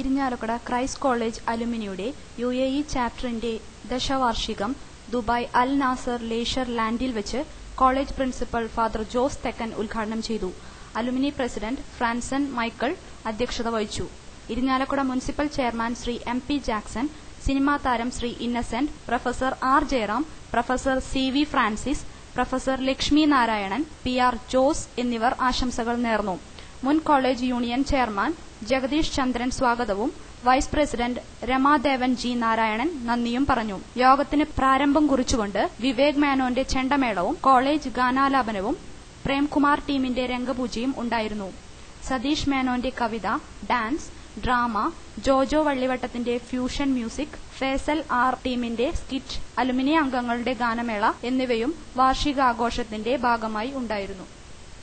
Irinjalakuda Christ college അലുമിനിയുടെ U A E ചാപ്റ്ററിന്റെ ദശവാർഷികം ദുബായ് അൽ നാസർ ലേഷർ ലാൻഡിൽ വെച്ച് കോളേജ് പ്രിൻസിപ്പൽ ഫാദർ ജോസ് തെക്കൻ ഉദ്ഘാടനം ചെയ്തു. അലുമിനി പ്രസിഡന്റ് ഫ്രാൻസൻ മൈക്കിൾ അധ്യക്ഷത വഹിച്ചു. Irinjalakuda municipal chairman Shri M P Jackson cinema താരം Shri Innocent professor R Jayaram professor C V Francis professor Lakshmi Narayanan P R Jose എന്നിവർ ആശംസകൾ നേർന്നു. മുൻ college union chairman Jagadish Chandran സ്വാഗതവും vice president Ramadevan G Narayanan നന്ദിയും പറഞ്ഞു. യോഗത്തിന് പ്രാരംഭം കുറിച്ചുകൊണ്ട് വിവേക് മേനോന്റെ ചെണ്ടമേളവും കോളേജ് ഗാനാലാപനവും പ്രേംകുമാർ ടീമിന്റെ രംഗപൂജയും ഉണ്ടായിരുന്നു. സതീഷ് മേനോന്റെ കവിത ഡാൻസ് ഡ്രാമ ജോജോ വള്ളിവട്ടത്തിന്റെ ഫ്യൂഷൻ മ്യൂസിക് ഫേസൽ ആർ ടീമിന്റെ സ്കിറ്റ് അലുമിനി അംഗങ്ങളുടെ ഗാനമേള എന്നിവയും വാർഷികാഘോഷത്തിന്റെ ഭാഗമായി ഉണ്ടായിരുന്നു.